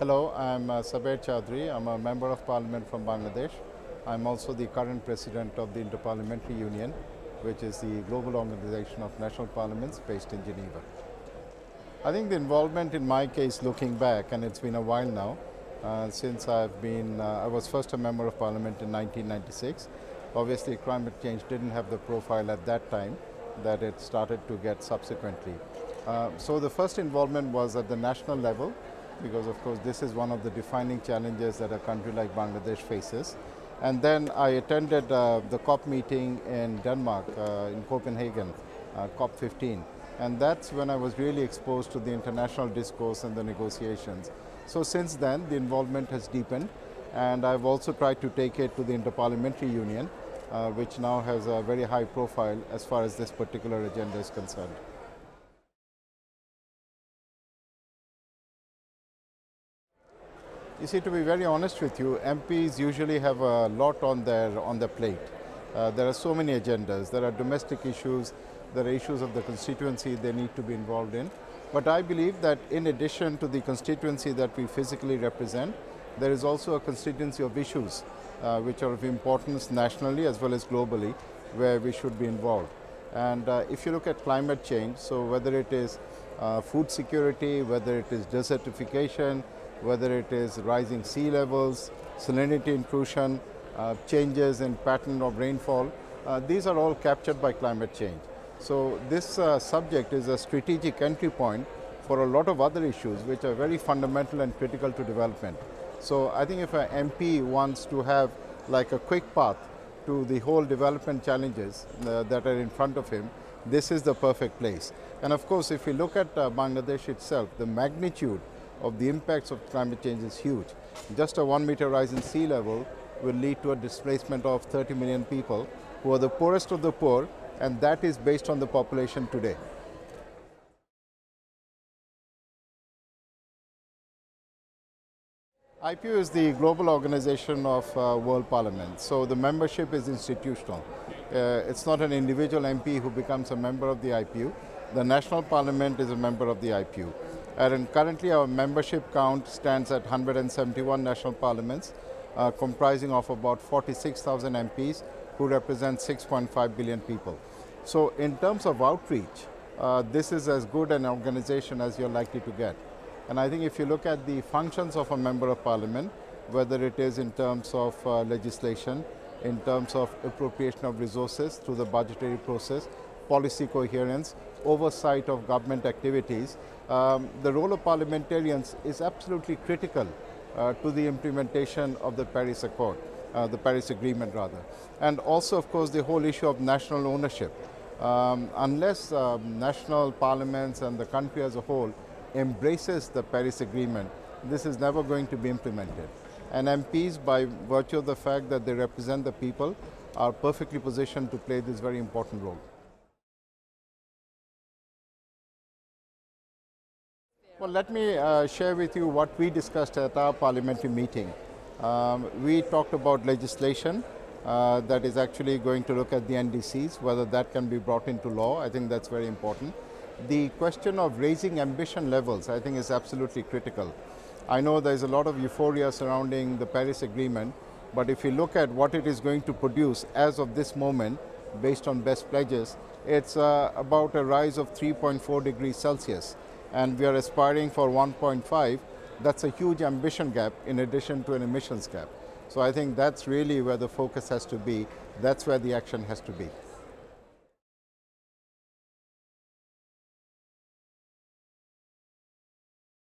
Hello, I'm uh, Saber Chowdhury. I'm a member of parliament from Bangladesh. I'm also the current president of the Interparliamentary Union, which is the global organization of national parliaments based in Geneva. I think the involvement in my case, looking back, and it's been a while now, uh, since I've been, uh, I was first a member of parliament in 1996. Obviously, climate change didn't have the profile at that time that it started to get subsequently. Uh, so the first involvement was at the national level, because of course this is one of the defining challenges that a country like Bangladesh faces. And then I attended uh, the COP meeting in Denmark, uh, in Copenhagen, uh, COP 15. And that's when I was really exposed to the international discourse and the negotiations. So since then, the involvement has deepened, and I've also tried to take it to the Interparliamentary Union, uh, which now has a very high profile as far as this particular agenda is concerned. You see, to be very honest with you, MPs usually have a lot on their, on their plate. Uh, there are so many agendas. There are domestic issues, there are issues of the constituency they need to be involved in. But I believe that in addition to the constituency that we physically represent, there is also a constituency of issues uh, which are of importance nationally as well as globally where we should be involved. And uh, if you look at climate change, so whether it is uh, food security, whether it is desertification, whether it is rising sea levels, salinity intrusion, uh, changes in pattern of rainfall, uh, these are all captured by climate change. So this uh, subject is a strategic entry point for a lot of other issues which are very fundamental and critical to development. So I think if an MP wants to have like a quick path to the whole development challenges uh, that are in front of him, this is the perfect place. And of course, if we look at uh, Bangladesh itself, the magnitude of the impacts of climate change is huge. Just a one meter rise in sea level will lead to a displacement of 30 million people who are the poorest of the poor and that is based on the population today. IPU is the global organization of uh, World Parliament, so the membership is institutional. Uh, it's not an individual MP who becomes a member of the IPU. The National Parliament is a member of the IPU. And currently our membership count stands at 171 national parliaments, uh, comprising of about 46,000 MPs who represent 6.5 billion people. So in terms of outreach, uh, this is as good an organization as you're likely to get. And I think if you look at the functions of a member of parliament, whether it is in terms of uh, legislation, in terms of appropriation of resources through the budgetary process, policy coherence, oversight of government activities, um, the role of parliamentarians is absolutely critical uh, to the implementation of the Paris Accord, uh, the Paris Agreement rather. And also, of course, the whole issue of national ownership. Um, unless um, national parliaments and the country as a whole embraces the Paris Agreement, this is never going to be implemented. And MPs, by virtue of the fact that they represent the people, are perfectly positioned to play this very important role. Well, let me uh, share with you what we discussed at our parliamentary meeting. Um, we talked about legislation uh, that is actually going to look at the NDCs, whether that can be brought into law. I think that's very important. The question of raising ambition levels, I think, is absolutely critical. I know there's a lot of euphoria surrounding the Paris Agreement, but if you look at what it is going to produce as of this moment, based on best pledges, it's uh, about a rise of 3.4 degrees Celsius and we are aspiring for 1.5, that's a huge ambition gap in addition to an emissions gap. So I think that's really where the focus has to be. That's where the action has to be.